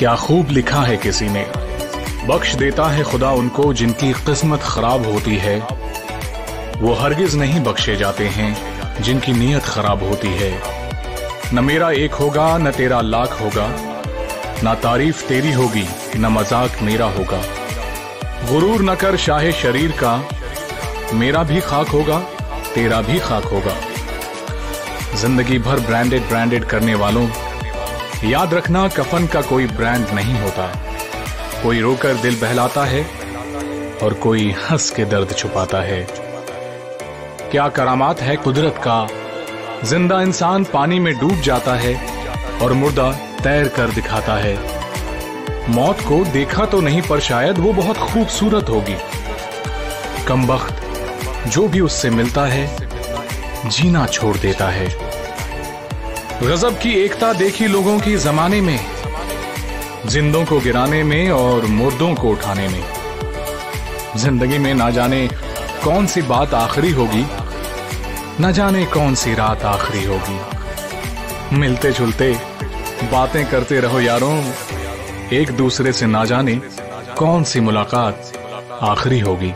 क्या खूब लिखा है किसी ने? बख्श देता है खुदा उनको जिनकी किस्मत खराब होती है। वो हरगिज नहीं बख्शे जाते हैं, जिनकी नीयत खराब होती है। न मेरा एक होगा, न तेरा लाख होगा। ना तारीफ़ तेरी होगी, न मज़ाक मेरा होगा। गुरूर न कर शाहे शरीर का। मेरा भी खाक होगा, तेरा भी खाक होगा। ज़िंदगी भर ब्रांडेड ब्रांडेड करने वालों याद रखना, कफन का कोई ब्रांड नहीं होता। कोई रोकर दिल बहलाता है और कोई हंस के दर्द छुपाता है। क्या करामात है कुदरत का? ज़िंदा इंसान पानी में डूब जाता है और मुर्दा तैर कर दिखाता है। मौत को देखा तो नहीं, पर शायद वो बहुत खूबसूरत होगी। कम वक्त जो भी उससे मिलता है, जीना छोड़ देता है। गजब की एकता देखी लोगों की जमाने में, जिंदों को गिराने में और मुर्दों को उठाने में। ज़िंदगी में ना जाने कौन सी बात आखिरी होगी, न जाने कौन सी रात आखिरी होगी। मिलते जुलते बातें करते रहो यारों, एक दूसरे से ना जाने कौन सी मुलाकात आखिरी होगी।